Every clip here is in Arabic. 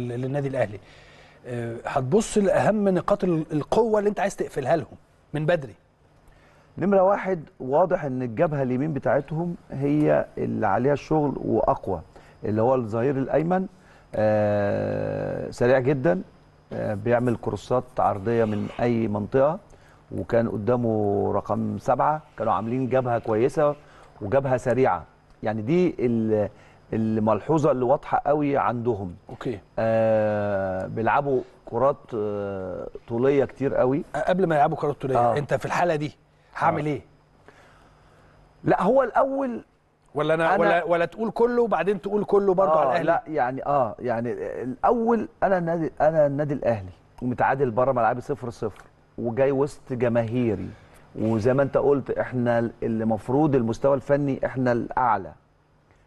للنادي الأهلي. آه، هتبص لأهم نقاط ال- القوة اللي أنت عايز تقفلها لهم من بدري. نمرة واحد واضح إن الجبهة اليمين بتاعتهم هي اللي عليها الشغل وأقوى اللي هو الظهير الأيمن. آه سريع جدا آه بيعمل كروسات عرضية من أي منطقة وكان قدامه رقم سبعة. كانوا عاملين جبهة كويسة وجبهة سريعة. يعني دي ال- الملحوظة اللي واضحة قوي عندهم. أوكي. آه بيلعبوا كرات آه طولية كتير قوي. قبل ما يلعبوا كرات طولية آه. أنت في الحالة دي هعمل إيه؟ لا هو الأول ولا أنا, أنا- ولا ولا تقول كله وبعدين تقول كله برضه على آه الأهلي؟ لا يعني آه يعني الأول أنا النادي أنا النادي الأهلي ومتعادل بره ملعبي 0 0 وجاي وسط جماهيري. وزي ما أنت قلت إحنا اللي المفروض المستوى الفني إحنا الأعلى.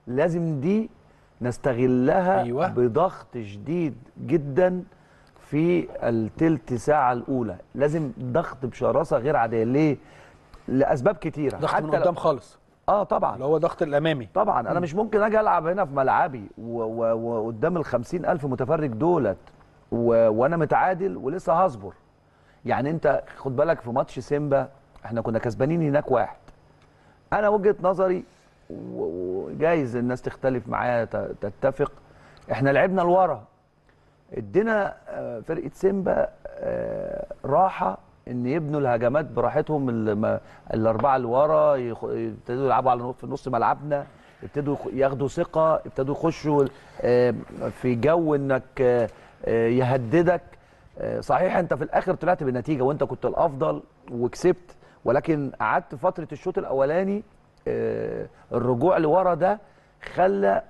لازم دي نستغلها أيوة. بضغط شديد جدا في التلت ساعة الأولى. لازم ضغط بشراسة غير عادية. ليه؟ لأسباب كتيرة. ضغط من لو- قدام خالص. آه طبعا. اللي هو ضغط الأمامي. طبعا. أنا مش ممكن أجي ألعب هنا في ملعبي وقدام ال ألف متفرج دولت. وأنا متعادل ولسه هصبر. يعني أنت خد بالك في ماتش سيمبا إحنا كنا كسبانين هناك واحد. أنا وجهة نظري وجايز الناس تختلف معايا تتفق. إحنا لعبنا لورا. ادينا آه، فرقة سيمبا آه، راحة إن يبنوا الهجمات براحتهم الأربعة اللي ورا يبتدوا يلعبوا على في نص ملعبنا ابتدوا ياخدوا ثقة ابتدوا يخشوا آه، في جو إنك يهددك. صحيح أنت في الآخر طلعت بالنتيجة وأنت كنت الأفضل وكسبت ولكن قعدت فترة الشوط الأولاني الرجوع لورا ده خلى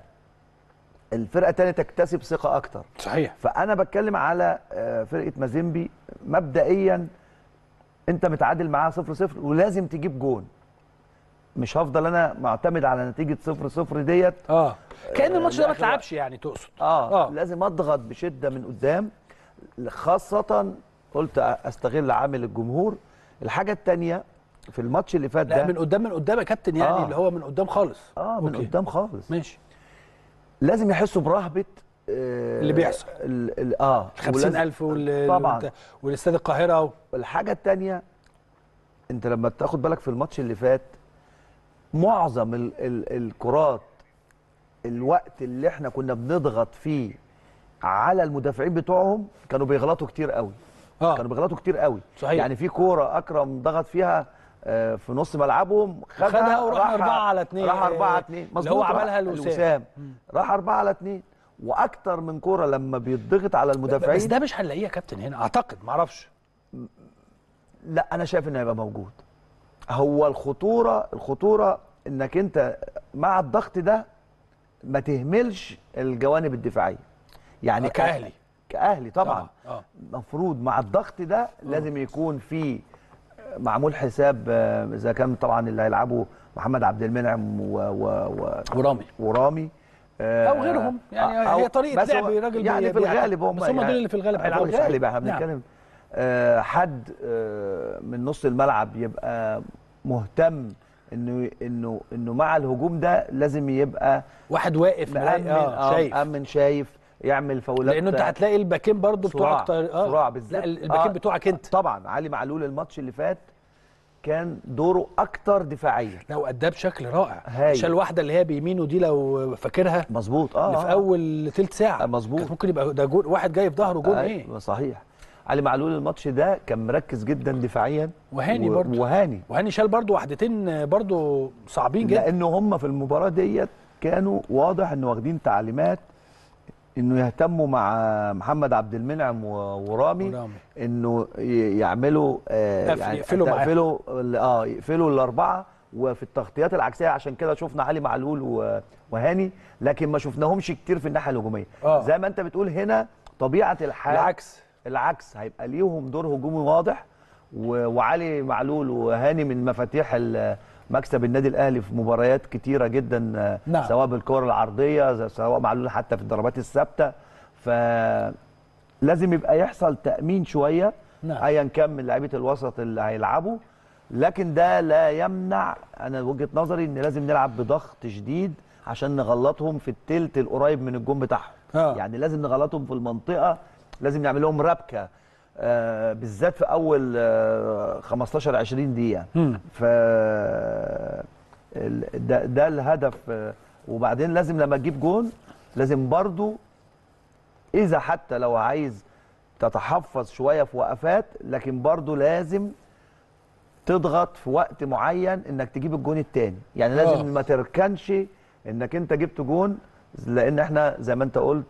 الفرقة الثانية تكتسب ثقة أكتر. صحيح. فأنا بتكلم على آه، فرقة مازيمبي. مبدئيا أنت متعادل معاها 0 0 ولازم تجيب جون. مش هفضل أنا معتمد على نتيجة 0 0 ديت. آه. كأن الماتش ده ما لآخر اتلعبش يعني تقصد. آه, آه. آه لازم أضغط بشدة من قدام. خاصة قلت أستغل عامل الجمهور. الحاجة الثانية في الماتش اللي فات لا ده من قدام من قدام يا كابتن يعني آه. اللي هو من قدام خالص آه من أوكي. قدام خالص ماشي لازم يحسوا برهبة آه اللي بيحصل. ال ال آه 50000 وال... طبعا والاستاد القاهرة و... الحاجة التانية انت لما تاخد بالك في الماتش اللي فات معظم ال ال الكرات الوقت اللي إحنا كنا بنضغط فيه على المدافعين بتوعهم كانوا بيغلطوا كتير قوي آه كانوا بيغلطوا كتير قوي صحيح. يعني في كورة أكرم ضغط فيها آه، في نص ملعبهم خدها وراح أربعة على اتنين. راح 4 على 2 اللي هو عملها لوسام. راح 4 على 2 وأكتر من كورة لما بيضغط على المدافعين بس ده مش هنلاقيه يا كابتن هنا أعتقد معرفش. لا أنا شايف إنه هيبقى موجود. هو الخطورة الخطورة إنك أنت مع الضغط ده ما تهملش الجوانب الدفاعية. يعني آه، كأهلي. كأهلي طبعا. المفروض مع الضغط ده لازم يكون في معمول حساب آه، إذا كان طبعا اللي هيلعبوا محمد عبد المنعم و و و ورامي. ورامي آه، أو غيرهم. يعني أو- هي طريقة لعب راجل يعني في. الغالب هم بس هم دول اللي في الغالب هيلعبوا في الغالب إحنا نعم. بنتكلم آه، حد آه، من نص الملعب يبقى مهتم إنه إنه إنه مع الهجوم ده لازم يبقى واحد واقف مأمن آه شايف. مأمن شايف. يعمل فاولات لأنه أنت هتلاقي الباكين برضو بتوعك آه صراع بالذات. لا الباكين آه، بتوعك أنت. طبعا علي معلول الماتش اللي فات كان دوره أكتر دفاعيا. لو اداه بشكل رائع. شال واحدة اللي هي بيمينه دي لو فاكرها؟ مظبوط آه اللي في آه. أول ثلث ساعة. آه، مظبوط. ممكن يبقى ده جول واحد جاي في ظهره جول إيه؟ أيوة، صحيح. علي معلول الماتش ده كان مركز جدا دفاعيا. وهاني و- برضو. وهاني. وهاني شال برضو واحدتين برضو صعبين جدا. لأنه هم في المباراة ديت كانوا واضح إنه واخدين تعليمات إنه يهتموا مع محمد عبد المنعم ورامي ورامي. إنه يعملوا آه قفل- يقفلوا. يقفلوا آه يقفلوا الأربعة وفي التغطيات العكسية عشان كده شفنا علي معلول وهاني لكن ما شفناهمش كتير في الناحية الهجومية آه. زي ما أنت بتقول هنا طبيعة الحال العكس العكس هيبقى ليهم دور هجومي واضح وعلي معلول وهاني من مفاتيح مكسب النادي الأهلي في مباريات كتيرة جدا آه، نعم. سواء بالكور العرضية سواء معلول حتى في الضربات الثابتة فلازم يبقى يحصل تأمين شوية نعم. ايا كان من لعيبة الوسط اللي هيلعبوا لكن ده لا يمنع أنا وجهة نظري إن لازم نلعب بضغط شديد عشان نغلطهم في التلت القريب من الجون بتاعهم آه. يعني لازم نغلطهم في المنطقة لازم نعمل لهم ربكة بالذات في أول آه 15 20 دقيقة. ف ده, ده الهدف آه، وبعدين لازم لما تجيب جون لازم برضو إذا حتى لو عايز تتحفظ شوية في وقفات لكن برضو لازم تضغط في وقت معين إنك تجيب الجون التاني يعني لازم آه. ما تركنش إنك أنت جبت جون لأن إحنا زي ما أنت قلت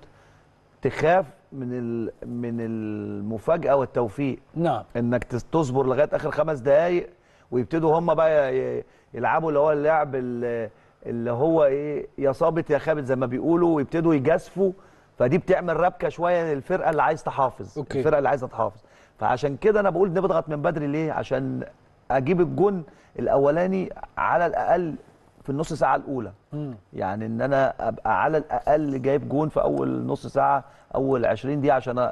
تخاف من ال- من المفاجأة والتوفيق. نعم. إنك تصبر لغاية آخر خمس دقائق ويبتدوا هم بقى يلعبوا اللي هو اللعب ال- اللي هو إيه يا صابت يا خابت زي ما بيقولوا ويبتدوا يجازفوا. فدي بتعمل ربكة شوية للفرقة اللي عايز تحافظ. أوكي. الفرقة اللي عايزة تحافظ. فعشان كده أنا بقول نضغط من بدري. ليه؟ عشان أجيب الجون الأولاني على الأقل في النص ساعة الأولى. مم. يعني إن أنا أبقى على الأقل جايب جون في أول نص ساعة أول 20 دقيقة عشان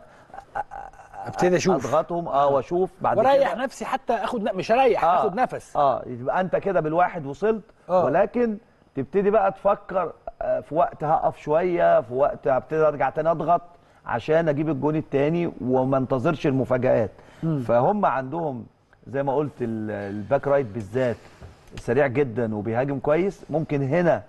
أبتدي أشوف. أضغطهم آه وأشوف. بعد وأريح كده نفسي حتى آخد مش أريح آه. آخد نفس. آه يبقى أنت كده بالواحد وصلت. آه. ولكن تبتدي بقى تفكر آه، في وقت هقف شوية في وقت هبتدي أرجع تاني أضغط عشان أجيب الجون التاني وما انتظرش المفاجآت. فهم عندهم زي ما قلت ال- ال back right بالذات. سريع جدا وبيهاجم كويس. ممكن هنا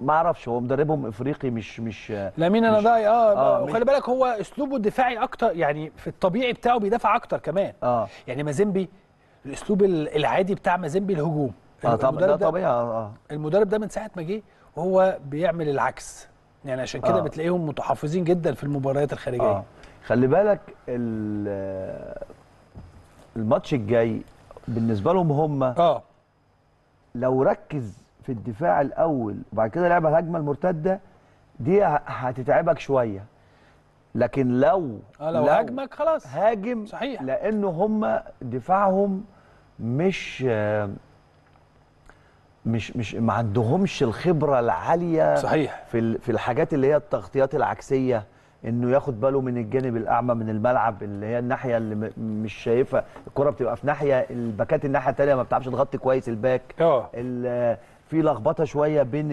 ما أعرفش هو مدربهم إفريقي مش مش لامين أنا ضايق آه, آه، آه وخلي بالك هو أسلوبه الدفاعي أكتر يعني في الطبيعي بتاعه بيدافع أكتر كمان. آه. يعني مازيمبي الأسلوب ال- العادي بتاع مازيمبي الهجوم. آه طبعا ده المدرب ده طبيعي آه آه. المدرب ده من ساعة ما جه وهو بيعمل العكس. يعني عشان كده آه. بتلاقيهم متحفظين جدا في المباريات الخارجية. آه. خلي بالك ال- الماتش الجاي بالنسبة لهم هم آه. لو ركز في الدفاع الأول وبعد كده لعب الهجمة المرتدة دي هتتعبك شوية. لكن لو آه لو هاجمك خلاص. هاجم صحيح. لأنه هم دفاعهم مش آه، مش مش ما عندهمش الخبرة العالية صحيح. في في الحاجات اللي هي التغطيات العكسية. انه ياخد باله من الجانب الاعمى من الملعب اللي هي الناحيه اللي مش شايفها. الكرة بتبقى في ناحية الباكات الناحية الثانية ما بتعرفش تغطي كويس الباك. آه. في لخبطة شوية بين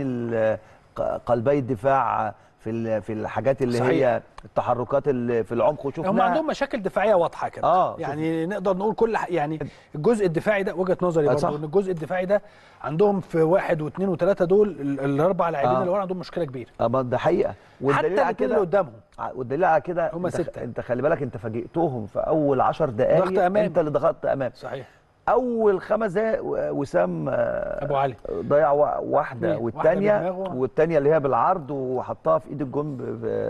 قلبي الدفاع في في الحاجات اللي صحيح. هي التحركات اللي في العمق وشوفنا هم عندهم مشاكل دفاعية واضحة كده آه، يعني نقدر نقول كل ح... يعني الجزء الدفاعي ده وجهة نظري آه، برضه. إن الجزء الدفاعي ده عندهم في واحد واثنين وثلاثة دول ال- الأربع لاعبين آه. اللي ورا عندهم مشكلة كبيرة أما ده حقيقة حتى والدليل على الاثنين اللي كده قدامهم والدليل على كده هما انت, ستة. انت خلي بالك انت فاجئتهم في أول 10 دقائق. انت اللي ضغطت امام صحيح أول خمس دقائق وسام آه، أبو علي ضيع وا- واحدة. والثانيه. والثانيه اللي هي بالعرض وحطها في إيد الجون.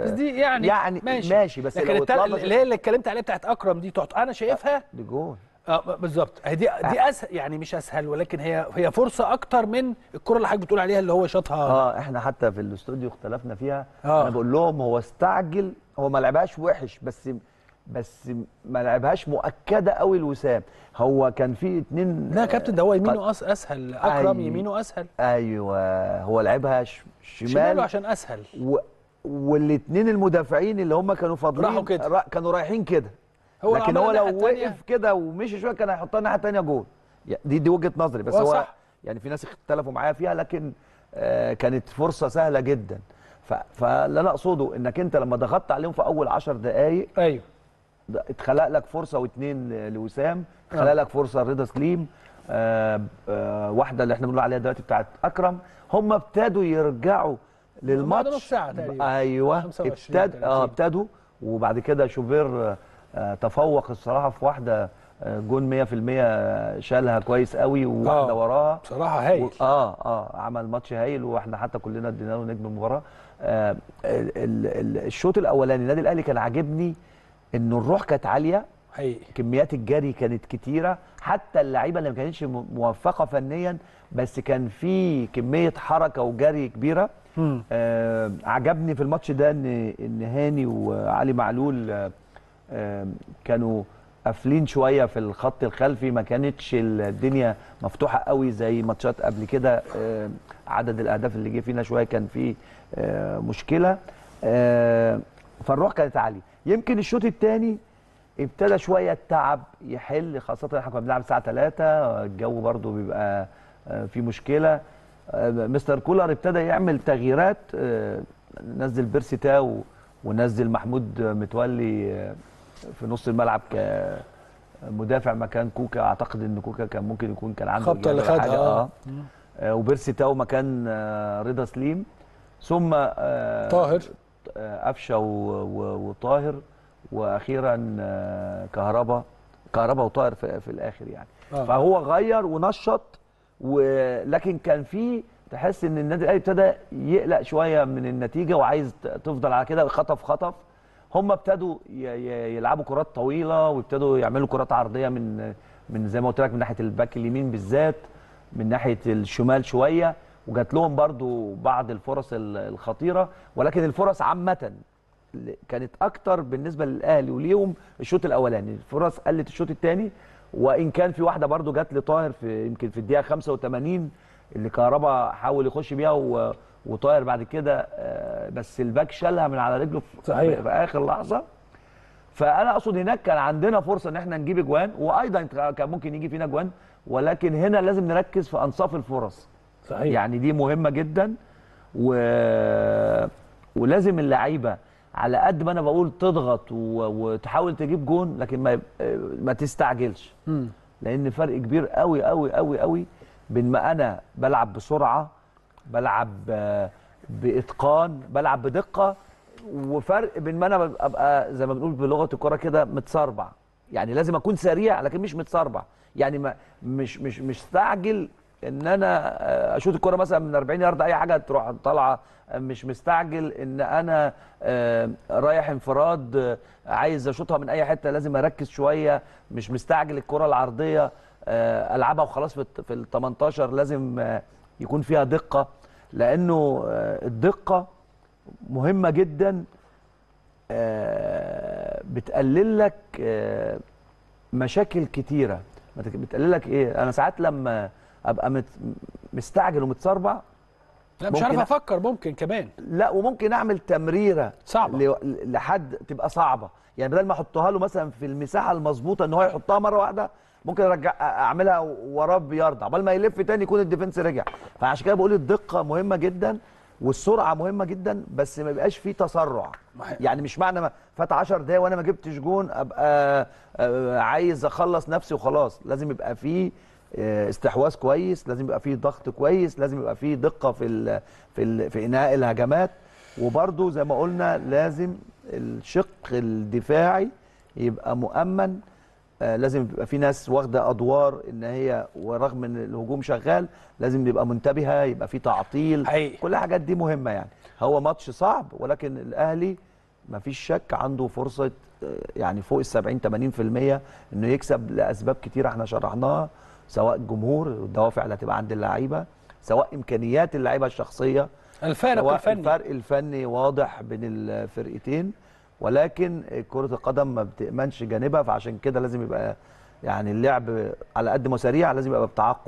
بس دي يعني يعني ماشي, ماشي بس لكن اللي هي اللي اتكلمت عليها بتاعت أكرم دي تعط أنا شايفها دي جون آه بالظبط هي دي دي أسهل يعني مش أسهل ولكن هي هي فرصة أكتر من الكرة اللي حضرتك بتقول عليها اللي هو شاطها آه إحنا حتى في الاستوديو اختلفنا فيها آه. أنا بقول لهم هو استعجل هو ما لعبهاش وحش بس بس ما لعبهاش مؤكدة قوي لوسام هو كان في اتنين لا يا كابتن ده هو يمينه أس أسهل. أكرم أي- يمينه أسهل. أيوه. هو لعبها ش- شماله شمال عشان أسهل. و... والاثنين المدافعين اللي هم كانوا فاضلين راحوا كده. را... كانوا رايحين كده. هو لكن هو لو. وقف كده ومشي شوية كان هيحطها الناحية الثانية جول دي دي وجهة نظري. بس هو صح. يعني في ناس اختلفوا معايا فيها لكن آه كانت فرصة سهلة جدا. فاللي أنا أقصده إنك أنت لما ضغطت عليهم في أول 10 دقائق أيوه. اتخلق لك فرصة واثنين لوسام اتخلق آه. لك فرصة لرضا سليم آه آه واحدة اللي إحنا بنقول عليها دلوقتي بتاعت أكرم هم ابتدوا يرجعوا للماتش نص ساعة تقريبا. أيوه 25 ابتد آه 30. ابتدوا وبعد كده شوبير آه تفوق الصراحة في واحدة آه، جون 100% شالها كويس قوي وواحدة آه. وراها بصراحه هايل و- آه آه عمل ماتش هايل وإحنا حتى كلنا ادينا له نجم المباراه ال- ال- ال- الشوط الأولاني النادي الأهلي كان عاجبني إنه الروح كانت عالية حقيقي. كميات الجري كانت كتيرة حتى اللعيبة اللي ما كانتش موفقة فنيا بس كان في كمية حركة وجري كبيرة. مم. آه عجبني في الماتش ده إن إن هاني وعلي معلول آه آه كانوا قافلين شوية في الخط الخلفي ما كانتش الدنيا مفتوحة قوي زي ماتشات قبل كده. آه عدد الأهداف اللي جه فينا شوية كان فيه آه مشكلة. آه فالروح كانت عالية. يمكن الشوط الثاني ابتدى شوية التعب يحل خاصة إحنا كنا بنلعب الساعة 3 الجو برضو بيبقى آه، في مشكلة. آه، مستر كولر ابتدى يعمل تغييرات آه، نزل بيرسي تاو ونزل محمود متولي في نص الملعب كمدافع مكان كوكا. أعتقد إن كوكا كان ممكن يكون كان عنده خبطة اللي خدها،. آه. آه، وبيرسي تاو مكان رضا سليم. ثم آه، طاهر. قفشة وطاهر وأخيرا آه، كهربا كهربا وطاهر في, في الآخر يعني. آه. فهو غير ونشط ولكن كان في تحس إن النادي الأهلي ابتدى يقلق شوية من النتيجة وعايز تفضل على كده خطف خطف. هم ابتدوا يلعبوا كرات طويلة وابتدوا يعملوا كرات عرضية من من زي ما قلت لك من ناحية الباك اليمين بالذات من ناحية الشمال شوية. وجات لهم برضو بعض الفرص ال- الخطيرة ولكن الفرص عامة كانت أكتر بالنسبة للأهلي وليهم الشوط الأولاني. الفرص قلت الشوط الثاني وإن كان في واحدة برضو جت لطاهر في يمكن في الدقيقة 85 اللي كهربا حاول يخش بيها و... وطاهر بعد كده آه، بس الباك شالها من على رجله في, صحيح. في, في آخر لحظة. فأنا أقصد هناك كان عندنا فرصة إن إحنا نجيب اجوان وأيضا كان ممكن يجي فينا اجوان ولكن هنا لازم نركز في أنصاف الفرص. صحيح. يعني دي مهمة جدا. و... ولازم اللعيبة على قد ما أنا بقول تضغط و... وتحاول تجيب جون لكن ما ما تستعجلش. مم. لأن فرق كبير قوي قوي قوي قوي بين ما أنا بلعب بسرعة بلعب بإتقان بلعب بدقة وفرق بين ما أنا أبقى زي ما بنقول بلغة الكرة كده متسربع. يعني لازم أكون سريع لكن مش متسربع. يعني ما مش مش مش مستعجل ان أنا اشوط الكرة مثلا من 40 يارده أي حاجة تروح طالعة مش مستعجل ان أنا آه، رايح انفراد آه، عايز اشوطها من اي حتة لازم اركز شوية مش مستعجل الكرة العرضية آه، العبها وخلاص في ال 18 لازم يكون فيها دقة لأنه الدقة مهمة جدا بتقلل لك مشاكل كتيرة. بت- بتقلل لك إيه؟ أنا ساعات لما أبقى مت- مستعجل ومتسربع. لا مش عارف أفكر ممكن كمان. لا وممكن أعمل تمريرة صعبة. ل- لحد تبقى صعبة. يعني بدل ما أحطها له مثلا في المساحة المظبوطة إن هو يحطها مرة واحدة ممكن ارجع أعملها وراه بيارده عقبال ما يلف تاني يكون ال defense رجع. فعشان كده بقول الدقة مهمة جدا والسرعة مهمة جدا بس ما يبقاش فيه تسرع. يعني مش معنى ما فات 10 دقايق وأنا ما جبتش جون أبقى عايز أخلص نفسي وخلاص. لازم يبقى فيه استحواذ كويس لازم يبقى فيه ضغط كويس لازم يبقى فيه دقة في ال في ال في إنهاء الهجمات. وبرده زي ما قلنا لازم الشق الدفاعي يبقى مؤمن. آه، لازم يبقى في ناس واخدة أدوار إن هي ورغم إن الهجوم شغال لازم يبقى منتبهة يبقى في تعطيل. حقيقي. كل الحاجات دي مهمة يعني. هو ماتش صعب ولكن الأهلي ما فيش شك عنده فرصة آه، يعني فوق ال 70 80% إنه يكسب لأسباب كتيره إحنا شرحناها. سواء الجمهور والدوافع اللي هتبقى عند اللعيبة سواء إمكانيات اللعيبة الشخصية. الفارق الفني. الفرق الفني واضح بين الفرقتين ولكن كرة القدم ما بتأمنش جانبها فعشان كده لازم يبقى يعني اللعب على قد ما سريع لازم يبقى بتعقل